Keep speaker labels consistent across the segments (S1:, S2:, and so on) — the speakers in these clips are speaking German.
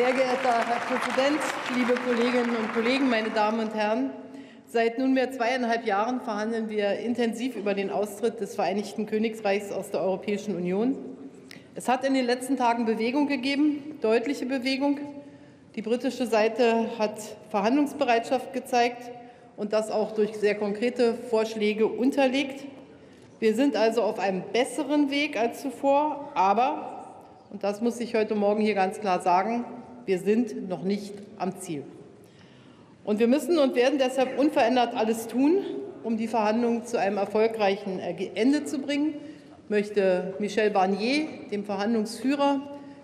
S1: Sehr geehrter Herr Präsident, liebe Kolleginnen und Kollegen, meine Damen und Herren! Seit nunmehr zweieinhalb Jahren verhandeln wir intensiv über den Austritt des Vereinigten Königreichs aus der Europäischen Union. Es hat in den letzten Tagen Bewegung gegeben, deutliche Bewegung. Die britische Seite hat Verhandlungsbereitschaft gezeigt und das auch durch sehr konkrete Vorschläge unterlegt. Wir sind also auf einem besseren Weg als zuvor, aber, und das muss ich heute Morgen hier ganz klar sagen, wir sind noch nicht am Ziel. Und wir müssen und werden deshalb unverändert alles tun, um die Verhandlungen zu einem erfolgreichen Ende zu bringen. Ich möchte Michel Barnier, dem Verhandlungsführer,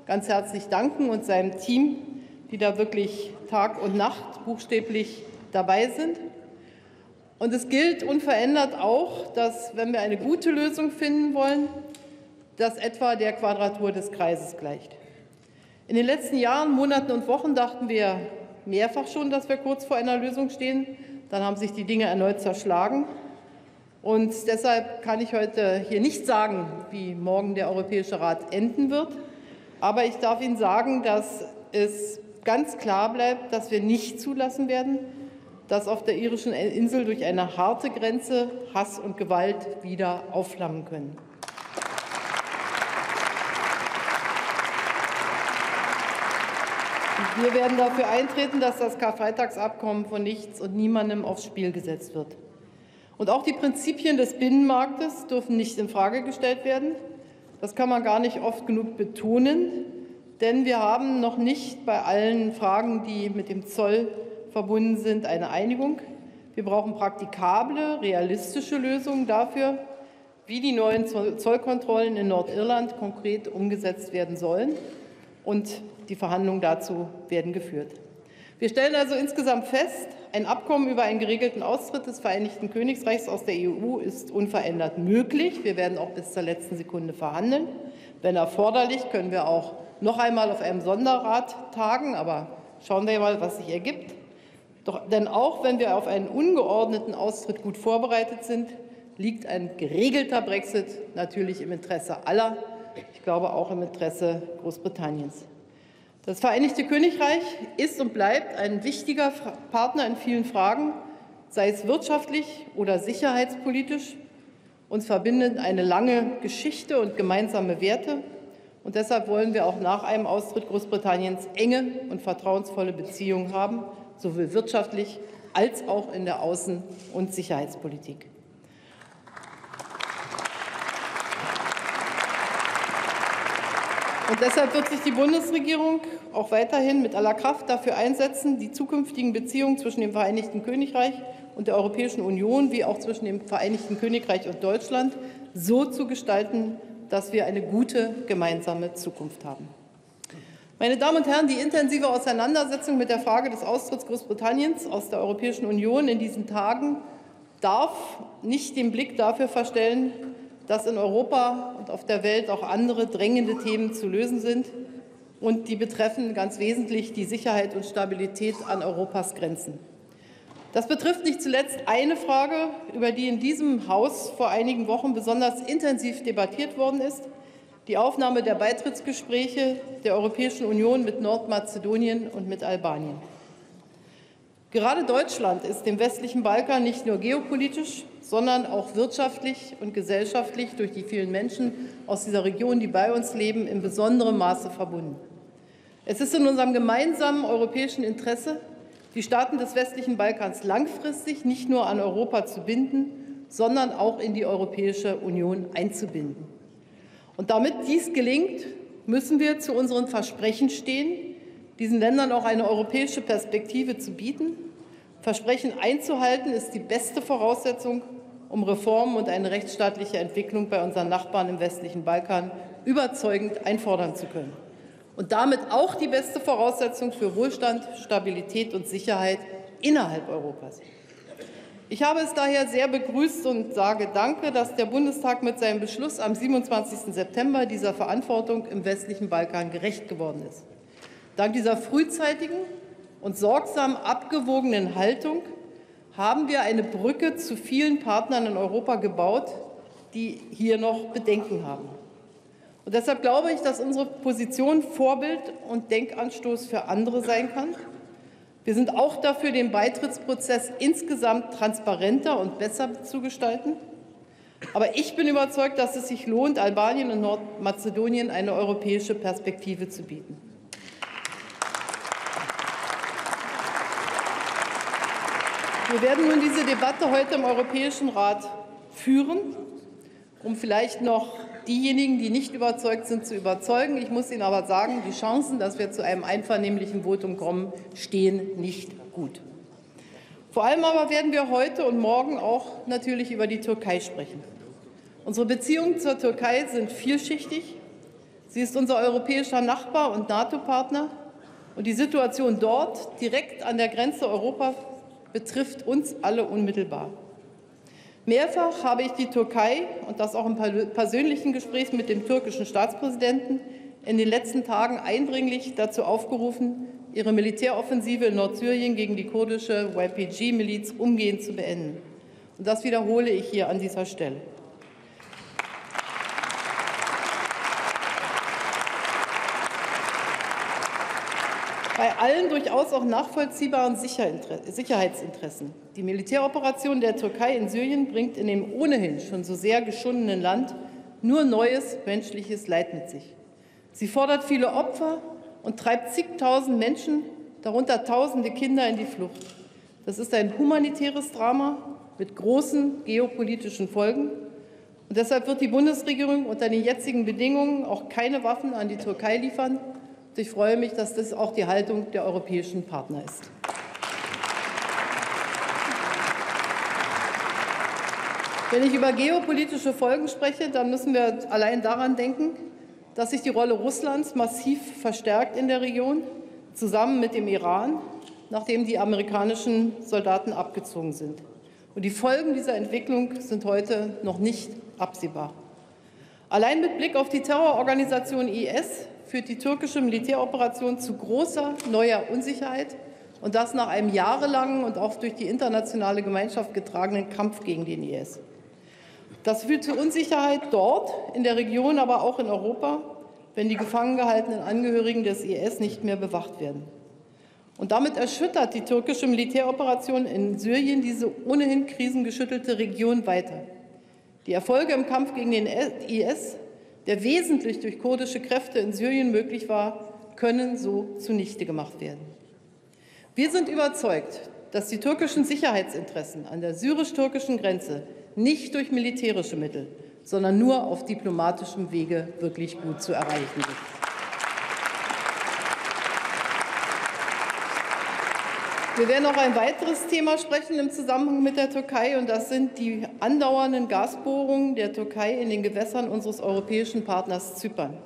S1: ganz herzlich danken und seinem Team, die da wirklich Tag und Nacht buchstäblich dabei sind. Und es gilt unverändert auch, dass, wenn wir eine gute Lösung finden wollen, das etwa der Quadratur des Kreises gleicht. In den letzten Jahren, Monaten und Wochen dachten wir mehrfach schon, dass wir kurz vor einer Lösung stehen. Dann haben sich die Dinge erneut zerschlagen. Und deshalb kann ich heute hier nicht sagen, wie morgen der Europäische Rat enden wird. Aber ich darf Ihnen sagen, dass es ganz klar bleibt, dass wir nicht zulassen werden, dass auf der irischen Insel durch eine harte Grenze Hass und Gewalt wieder aufflammen können. Wir werden dafür eintreten, dass das Karfreitagsabkommen von nichts und niemandem aufs Spiel gesetzt wird. Und auch die Prinzipien des Binnenmarktes dürfen nicht in Frage gestellt werden. Das kann man gar nicht oft genug betonen, denn wir haben noch nicht bei allen Fragen, die mit dem Zoll verbunden sind, eine Einigung. Wir brauchen praktikable, realistische Lösungen dafür, wie die neuen Zollkontrollen in Nordirland konkret umgesetzt werden sollen. Und die Verhandlungen dazu werden geführt. Wir stellen also insgesamt fest, ein Abkommen über einen geregelten Austritt des Vereinigten Königreichs aus der EU ist unverändert möglich. Wir werden auch bis zur letzten Sekunde verhandeln. Wenn erforderlich, können wir auch noch einmal auf einem Sonderrat tagen, aber schauen wir mal, was sich ergibt. Doch, denn auch wenn wir auf einen ungeordneten Austritt gut vorbereitet sind, liegt ein geregelter Brexit natürlich im Interesse aller, ich glaube auch im Interesse Großbritanniens. Das Vereinigte Königreich ist und bleibt ein wichtiger Partner in vielen Fragen, sei es wirtschaftlich oder sicherheitspolitisch. Uns verbindet eine lange Geschichte und gemeinsame Werte. Und deshalb wollen wir auch nach einem Austritt Großbritanniens enge und vertrauensvolle Beziehungen haben sowohl wirtschaftlich als auch in der Außen- und Sicherheitspolitik. Und deshalb wird sich die Bundesregierung auch weiterhin mit aller Kraft dafür einsetzen, die zukünftigen Beziehungen zwischen dem Vereinigten Königreich und der Europäischen Union wie auch zwischen dem Vereinigten Königreich und Deutschland so zu gestalten, dass wir eine gute gemeinsame Zukunft haben. Meine Damen und Herren, die intensive Auseinandersetzung mit der Frage des Austritts Großbritanniens aus der Europäischen Union in diesen Tagen darf nicht den Blick dafür verstellen, dass in Europa und auf der Welt auch andere drängende Themen zu lösen sind. Und die betreffen ganz wesentlich die Sicherheit und Stabilität an Europas Grenzen. Das betrifft nicht zuletzt eine Frage, über die in diesem Haus vor einigen Wochen besonders intensiv debattiert worden ist, die Aufnahme der Beitrittsgespräche der Europäischen Union mit Nordmazedonien und mit Albanien. Gerade Deutschland ist dem westlichen Balkan nicht nur geopolitisch, sondern auch wirtschaftlich und gesellschaftlich durch die vielen Menschen aus dieser Region, die bei uns leben, in besonderem Maße verbunden. Es ist in unserem gemeinsamen europäischen Interesse, die Staaten des westlichen Balkans langfristig nicht nur an Europa zu binden, sondern auch in die Europäische Union einzubinden. Und damit dies gelingt, müssen wir zu unseren Versprechen stehen, diesen Ländern auch eine europäische Perspektive zu bieten. Versprechen einzuhalten ist die beste Voraussetzung, um Reformen und eine rechtsstaatliche Entwicklung bei unseren Nachbarn im westlichen Balkan überzeugend einfordern zu können. Und damit auch die beste Voraussetzung für Wohlstand, Stabilität und Sicherheit innerhalb Europas. Ich habe es daher sehr begrüßt und sage Danke, dass der Bundestag mit seinem Beschluss am 27. September dieser Verantwortung im westlichen Balkan gerecht geworden ist. Dank dieser frühzeitigen und sorgsam abgewogenen Haltung haben wir eine Brücke zu vielen Partnern in Europa gebaut, die hier noch Bedenken haben. Und deshalb glaube ich, dass unsere Position Vorbild und Denkanstoß für andere sein kann. Wir sind auch dafür, den Beitrittsprozess insgesamt transparenter und besser zu gestalten. Aber ich bin überzeugt, dass es sich lohnt, Albanien und Nordmazedonien eine europäische Perspektive zu bieten. Wir werden nun diese Debatte heute im Europäischen Rat führen, um vielleicht noch diejenigen, die nicht überzeugt sind, zu überzeugen. Ich muss Ihnen aber sagen, die Chancen, dass wir zu einem einvernehmlichen Votum kommen, stehen nicht gut. Vor allem aber werden wir heute und morgen auch natürlich über die Türkei sprechen. Unsere Beziehungen zur Türkei sind vielschichtig. Sie ist unser europäischer Nachbar und NATO-Partner. Und die Situation dort, direkt an der Grenze Europas, betrifft uns alle unmittelbar. Mehrfach habe ich die Türkei, und das auch im persönlichen Gespräch mit dem türkischen Staatspräsidenten, in den letzten Tagen eindringlich dazu aufgerufen, ihre Militäroffensive in Nordsyrien gegen die kurdische YPG-Miliz umgehend zu beenden. Und das wiederhole ich hier an dieser Stelle. Bei allen durchaus auch nachvollziehbaren Sicherheitsinteressen. Die Militäroperation der Türkei in Syrien bringt in dem ohnehin schon so sehr geschundenen Land nur neues menschliches Leid mit sich. Sie fordert viele Opfer und treibt zigtausend Menschen, darunter tausende Kinder, in die Flucht. Das ist ein humanitäres Drama mit großen geopolitischen Folgen. Und deshalb wird die Bundesregierung unter den jetzigen Bedingungen auch keine Waffen an die Türkei liefern ich freue mich, dass das auch die Haltung der europäischen Partner ist. Wenn ich über geopolitische Folgen spreche, dann müssen wir allein daran denken, dass sich die Rolle Russlands massiv verstärkt in der Region, zusammen mit dem Iran, nachdem die amerikanischen Soldaten abgezogen sind. Und die Folgen dieser Entwicklung sind heute noch nicht absehbar. Allein mit Blick auf die Terrororganisation IS führt die türkische Militäroperation zu großer neuer Unsicherheit und das nach einem jahrelangen und auch durch die internationale Gemeinschaft getragenen Kampf gegen den IS. Das führt zu Unsicherheit dort in der Region, aber auch in Europa, wenn die gefangen gehaltenen Angehörigen des IS nicht mehr bewacht werden. Und damit erschüttert die türkische Militäroperation in Syrien diese ohnehin krisengeschüttelte Region weiter. Die Erfolge im Kampf gegen den IS der wesentlich durch kurdische Kräfte in Syrien möglich war, können so zunichte gemacht werden. Wir sind überzeugt, dass die türkischen Sicherheitsinteressen an der syrisch-türkischen Grenze nicht durch militärische Mittel, sondern nur auf diplomatischem Wege wirklich gut zu erreichen sind. Wir werden noch ein weiteres Thema sprechen im Zusammenhang mit der Türkei, und das sind die andauernden Gasbohrungen der Türkei in den Gewässern unseres europäischen Partners Zypern.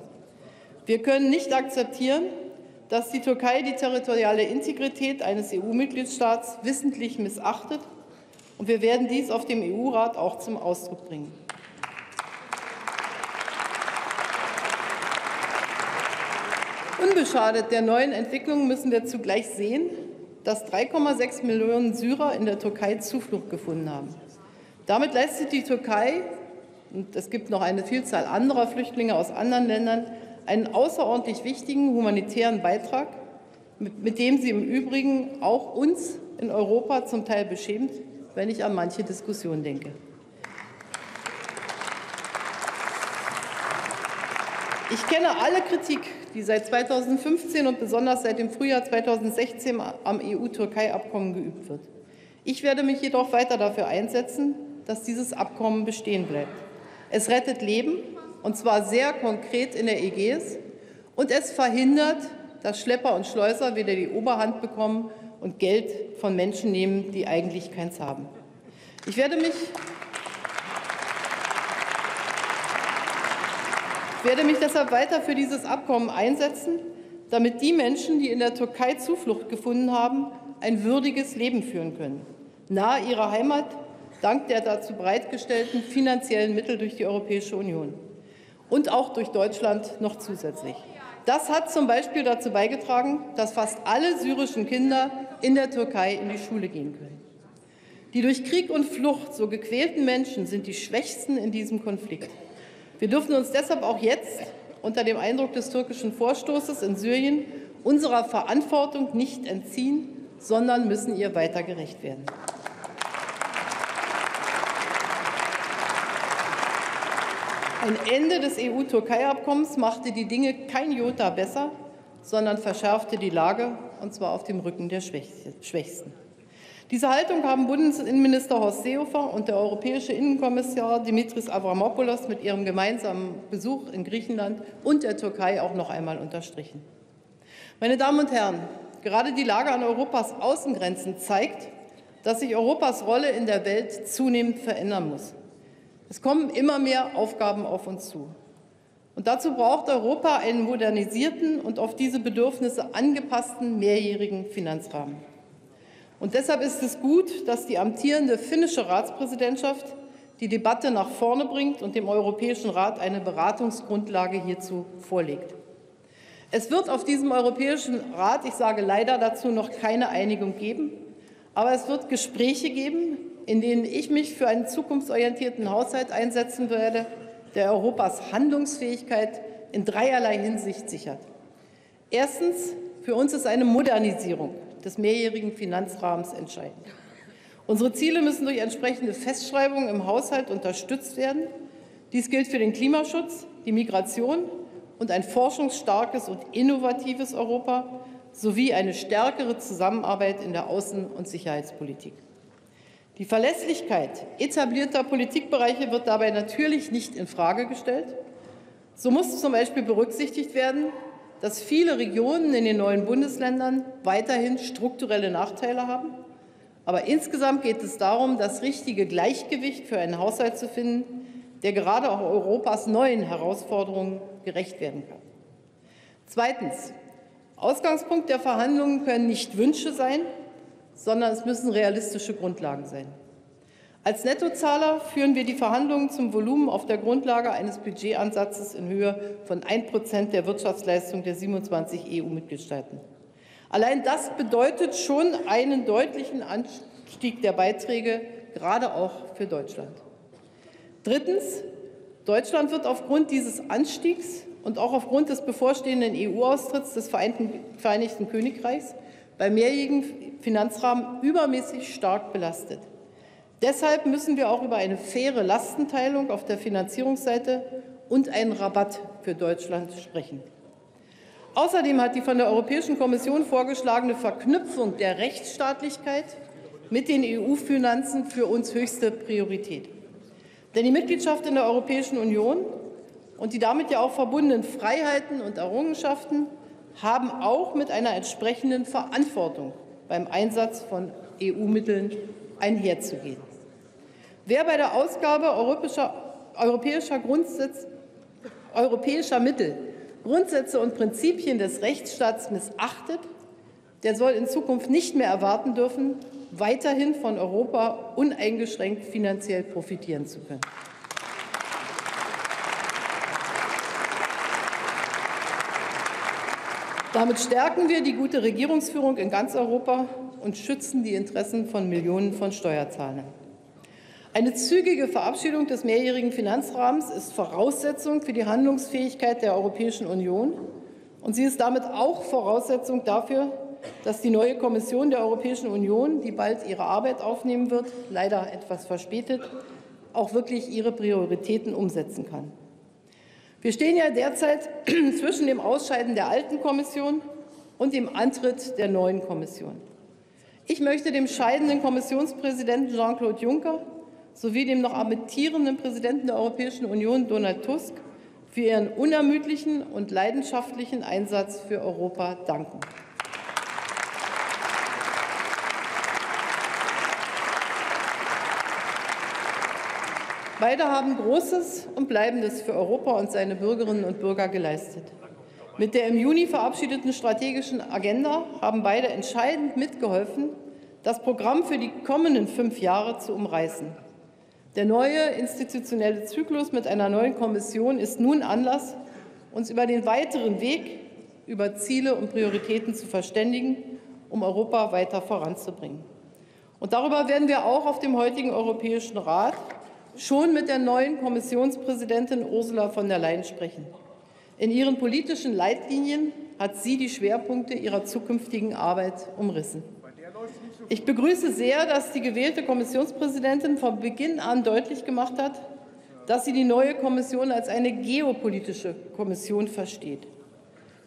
S1: Wir können nicht akzeptieren, dass die Türkei die territoriale Integrität eines EU-Mitgliedstaats wissentlich missachtet, und wir werden dies auf dem EU-Rat auch zum Ausdruck bringen. Unbeschadet der neuen Entwicklungen müssen wir zugleich sehen, dass 3,6 Millionen Syrer in der Türkei Zuflucht gefunden haben. Damit leistet die Türkei, und es gibt noch eine Vielzahl anderer Flüchtlinge aus anderen Ländern, einen außerordentlich wichtigen humanitären Beitrag, mit, dem sie im Übrigen auch uns in Europa zum Teil beschämt, wenn ich an manche Diskussionen denke. Ich kenne alle Kritik, die seit 2015 und besonders seit dem Frühjahr 2016 am EU-Türkei-Abkommen geübt wird. Ich werde mich jedoch weiter dafür einsetzen, dass dieses Abkommen bestehen bleibt. Es rettet Leben, und zwar sehr konkret in der Ägäis, und es verhindert, dass Schlepper und Schleuser wieder die Oberhand bekommen und Geld von Menschen nehmen, die eigentlich keins haben. Ich werde mich Ich werde mich deshalb weiter für dieses Abkommen einsetzen, damit die Menschen, die in der Türkei Zuflucht gefunden haben, ein würdiges Leben führen können, nahe ihrer Heimat, dank der dazu bereitgestellten finanziellen Mittel durch die Europäische Union und auch durch Deutschland noch zusätzlich. Das hat zum Beispiel dazu beigetragen, dass fast alle syrischen Kinder in der Türkei in die Schule gehen können. Die durch Krieg und Flucht so gequälten Menschen sind die Schwächsten in diesem Konflikt. Wir dürfen uns deshalb auch jetzt unter dem Eindruck des türkischen Vorstoßes in Syrien unserer Verantwortung nicht entziehen, sondern müssen ihr weiter gerecht werden. Ein Ende des EU-Türkei-Abkommens machte die Dinge kein Jota besser, sondern verschärfte die Lage, und zwar auf dem Rücken der Schwächsten. Diese Haltung haben Bundesinnenminister Horst Seehofer und der europäische Innenkommissar Dimitris Avramopoulos mit ihrem gemeinsamen Besuch in Griechenland und der Türkei auch noch einmal unterstrichen. Meine Damen und Herren, gerade die Lage an Europas Außengrenzen zeigt, dass sich Europas Rolle in der Welt zunehmend verändern muss. Es kommen immer mehr Aufgaben auf uns zu. Und dazu braucht Europa einen modernisierten und auf diese Bedürfnisse angepassten mehrjährigen Finanzrahmen. Und deshalb ist es gut, dass die amtierende finnische Ratspräsidentschaft die Debatte nach vorne bringt und dem Europäischen Rat eine Beratungsgrundlage hierzu vorlegt. Es wird auf diesem Europäischen Rat, ich sage leider dazu, noch keine Einigung geben, aber es wird Gespräche geben, in denen ich mich für einen zukunftsorientierten Haushalt einsetzen werde, der Europas Handlungsfähigkeit in dreierlei Hinsicht sichert. Erstens, für uns ist eine Modernisierung des mehrjährigen Finanzrahmens entscheidend. Unsere Ziele müssen durch entsprechende Festschreibungen im Haushalt unterstützt werden. Dies gilt für den Klimaschutz, die Migration und ein forschungsstarkes und innovatives Europa sowie eine stärkere Zusammenarbeit in der Außen- und Sicherheitspolitik. Die Verlässlichkeit etablierter Politikbereiche wird dabei natürlich nicht in Frage gestellt. So muss zum Beispiel berücksichtigt werden, dass viele Regionen in den neuen Bundesländern weiterhin strukturelle Nachteile haben. Aber insgesamt geht es darum, das richtige Gleichgewicht für einen Haushalt zu finden, der gerade auch Europas neuen Herausforderungen gerecht werden kann. Zweitens. Ausgangspunkt der Verhandlungen können nicht Wünsche sein, sondern es müssen realistische Grundlagen sein. Als Nettozahler führen wir die Verhandlungen zum Volumen auf der Grundlage eines Budgetansatzes in Höhe von 1 Prozent der Wirtschaftsleistung der 27 EU-Mitgliedstaaten. Allein das bedeutet schon einen deutlichen Anstieg der Beiträge, gerade auch für Deutschland. Drittens. Deutschland wird aufgrund dieses Anstiegs und auch aufgrund des bevorstehenden EU-Austritts des Vereinigten Königreichs beim mehrjährigen Finanzrahmen übermäßig stark belastet. Deshalb müssen wir auch über eine faire Lastenteilung auf der Finanzierungsseite und einen Rabatt für Deutschland sprechen. Außerdem hat die von der Europäischen Kommission vorgeschlagene Verknüpfung der Rechtsstaatlichkeit mit den EU-Finanzen für uns höchste Priorität. Denn die Mitgliedschaft in der Europäischen Union und die damit ja auch verbundenen Freiheiten und Errungenschaften haben auch mit einer entsprechenden Verantwortung beim Einsatz von EU-Mitteln einherzugehen. Wer bei der Ausgabe europäischer, europäischer, europäischer Mittel Grundsätze und Prinzipien des Rechtsstaats missachtet, der soll in Zukunft nicht mehr erwarten dürfen, weiterhin von Europa uneingeschränkt finanziell profitieren zu können. Damit stärken wir die gute Regierungsführung in ganz Europa und schützen die Interessen von Millionen von Steuerzahlern. Eine zügige Verabschiedung des mehrjährigen Finanzrahmens ist Voraussetzung für die Handlungsfähigkeit der Europäischen Union, und sie ist damit auch Voraussetzung dafür, dass die neue Kommission der Europäischen Union, die bald ihre Arbeit aufnehmen wird, leider etwas verspätet, auch wirklich ihre Prioritäten umsetzen kann. Wir stehen ja derzeit zwischen dem Ausscheiden der alten Kommission und dem Antritt der neuen Kommission. Ich möchte dem scheidenden Kommissionspräsidenten Jean-Claude Juncker sowie dem noch amtierenden Präsidenten der Europäischen Union, Donald Tusk, für ihren unermüdlichen und leidenschaftlichen Einsatz für Europa danken. Beide haben Großes und Bleibendes für Europa und seine Bürgerinnen und Bürger geleistet. Mit der im Juni verabschiedeten strategischen Agenda haben beide entscheidend mitgeholfen, das Programm für die kommenden fünf Jahre zu umreißen. Der neue institutionelle Zyklus mit einer neuen Kommission ist nun Anlass, uns über den weiteren Weg, über Ziele und Prioritäten zu verständigen, um Europa weiter voranzubringen. Und darüber werden wir auch auf dem heutigen Europäischen Rat schon mit der neuen Kommissionspräsidentin Ursula von der Leyen sprechen. In ihren politischen Leitlinien hat sie die Schwerpunkte ihrer zukünftigen Arbeit umrissen. Ich begrüße sehr, dass die gewählte Kommissionspräsidentin von Beginn an deutlich gemacht hat, dass sie die neue Kommission als eine geopolitische Kommission versteht.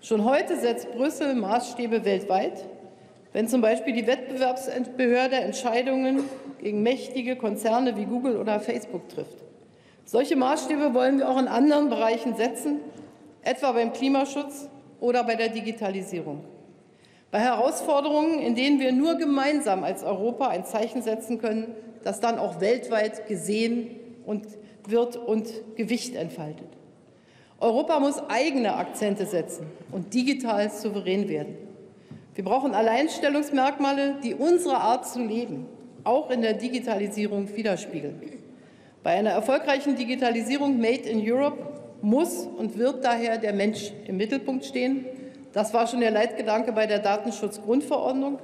S1: Schon heute setzt Brüssel Maßstäbe weltweit, wenn zum Beispiel die Wettbewerbsbehörde Entscheidungen gegen mächtige Konzerne wie Google oder Facebook trifft. Solche Maßstäbe wollen wir auch in anderen Bereichen setzen, etwa beim Klimaschutz oder bei der Digitalisierung. Bei Herausforderungen, in denen wir nur gemeinsam als Europa ein Zeichen setzen können, das dann auch weltweit gesehen und wird und Gewicht entfaltet. Europa muss eigene Akzente setzen und digital souverän werden. Wir brauchen Alleinstellungsmerkmale, die unsere Art zu leben auch in der Digitalisierung widerspiegeln. Bei einer erfolgreichen Digitalisierung Made in Europe muss und wird daher der Mensch im Mittelpunkt stehen. Das war schon der Leitgedanke bei der Datenschutzgrundverordnung.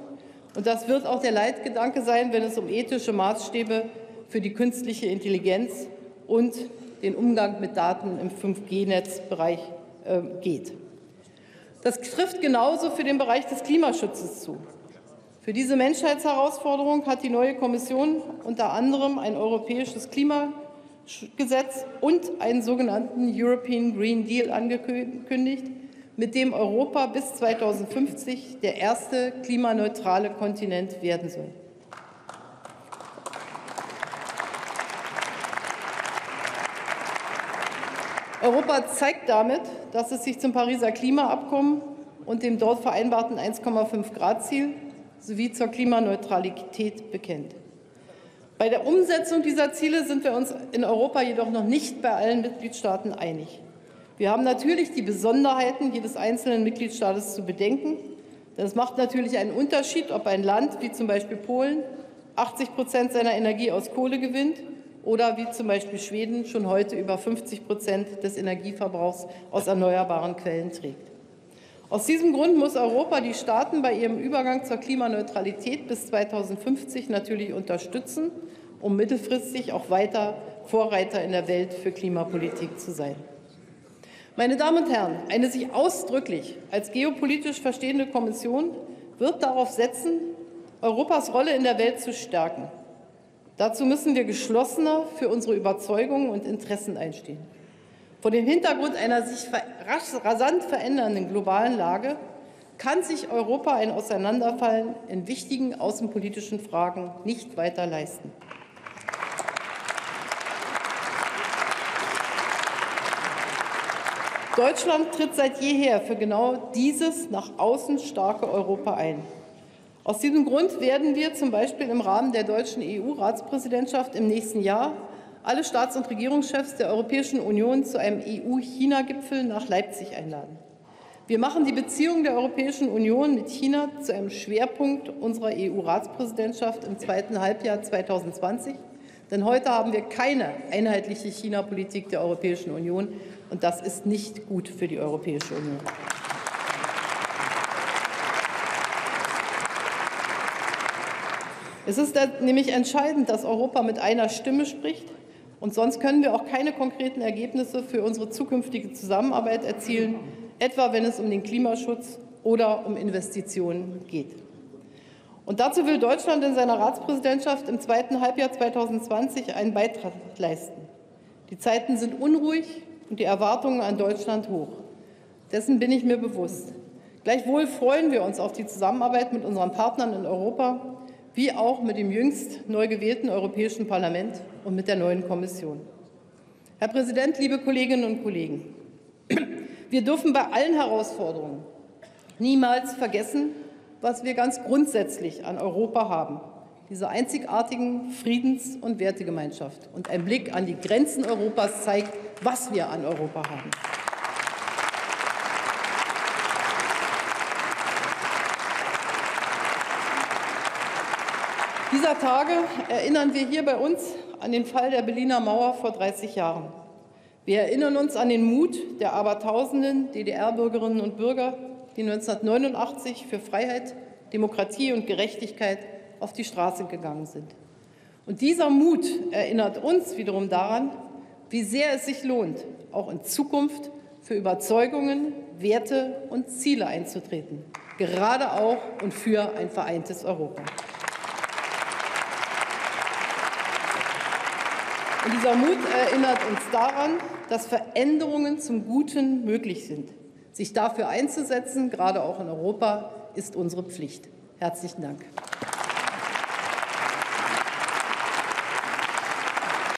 S1: Und das wird auch der Leitgedanke sein, wenn es um ethische Maßstäbe für die künstliche Intelligenz und den Umgang mit Daten im 5G-Netzbereich äh, geht. Das trifft genauso für den Bereich des Klimaschutzes zu. Für diese Menschheitsherausforderung hat die neue Kommission unter anderem ein europäisches Klimagesetz und einen sogenannten European Green Deal angekündigt, mit dem Europa bis 2050 der erste klimaneutrale Kontinent werden soll. Europa zeigt damit, dass es sich zum Pariser Klimaabkommen und dem dort vereinbarten 1,5 Grad Ziel sowie zur Klimaneutralität bekennt. Bei der Umsetzung dieser Ziele sind wir uns in Europa jedoch noch nicht bei allen Mitgliedstaaten einig. Wir haben natürlich die Besonderheiten jedes einzelnen Mitgliedstaates zu bedenken. Denn es macht natürlich einen Unterschied, ob ein Land wie zum Beispiel Polen 80 Prozent seiner Energie aus Kohle gewinnt oder wie zum Beispiel Schweden schon heute über 50 Prozent des Energieverbrauchs aus erneuerbaren Quellen trägt. Aus diesem Grund muss Europa die Staaten bei ihrem Übergang zur Klimaneutralität bis 2050 natürlich unterstützen, um mittelfristig auch weiter Vorreiter in der Welt für Klimapolitik zu sein. Meine Damen und Herren, eine sich ausdrücklich als geopolitisch verstehende Kommission wird darauf setzen, Europas Rolle in der Welt zu stärken. Dazu müssen wir geschlossener für unsere Überzeugungen und Interessen einstehen. Vor dem Hintergrund einer sich rasant verändernden globalen Lage kann sich Europa ein Auseinanderfallen in wichtigen außenpolitischen Fragen nicht weiter leisten. Deutschland tritt seit jeher für genau dieses nach außen starke Europa ein. Aus diesem Grund werden wir zum Beispiel im Rahmen der deutschen EU-Ratspräsidentschaft im nächsten Jahr alle Staats- und Regierungschefs der Europäischen Union zu einem EU-China-Gipfel nach Leipzig einladen. Wir machen die Beziehungen der Europäischen Union mit China zu einem Schwerpunkt unserer EU-Ratspräsidentschaft im zweiten Halbjahr 2020. Denn heute haben wir keine einheitliche China-Politik der Europäischen Union, und das ist nicht gut für die Europäische Union. Es ist nämlich entscheidend, dass Europa mit einer Stimme spricht und sonst können wir auch keine konkreten Ergebnisse für unsere zukünftige Zusammenarbeit erzielen, etwa wenn es um den Klimaschutz oder um Investitionen geht. Und dazu will Deutschland in seiner Ratspräsidentschaft im zweiten Halbjahr 2020 einen Beitrag leisten. Die Zeiten sind unruhig und die Erwartungen an Deutschland hoch. Dessen bin ich mir bewusst. Gleichwohl freuen wir uns auf die Zusammenarbeit mit unseren Partnern in Europa wie auch mit dem jüngst neu gewählten Europäischen Parlament und mit der neuen Kommission. Herr Präsident, liebe Kolleginnen und Kollegen, wir dürfen bei allen Herausforderungen niemals vergessen, was wir ganz grundsätzlich an Europa haben, diese einzigartigen Friedens- und Wertegemeinschaft. Und ein Blick an die Grenzen Europas zeigt, was wir an Europa haben. Dieser Tage erinnern wir hier bei uns an den Fall der Berliner Mauer vor 30 Jahren. Wir erinnern uns an den Mut der abertausenden DDR-Bürgerinnen und Bürger, die 1989 für Freiheit, Demokratie und Gerechtigkeit auf die Straße gegangen sind. Und dieser Mut erinnert uns wiederum daran, wie sehr es sich lohnt, auch in Zukunft für Überzeugungen, Werte und Ziele einzutreten, gerade auch und für ein vereintes Europa. Und dieser Mut erinnert uns daran, dass Veränderungen zum Guten möglich sind. Sich dafür einzusetzen, gerade auch in Europa, ist unsere Pflicht. Herzlichen Dank.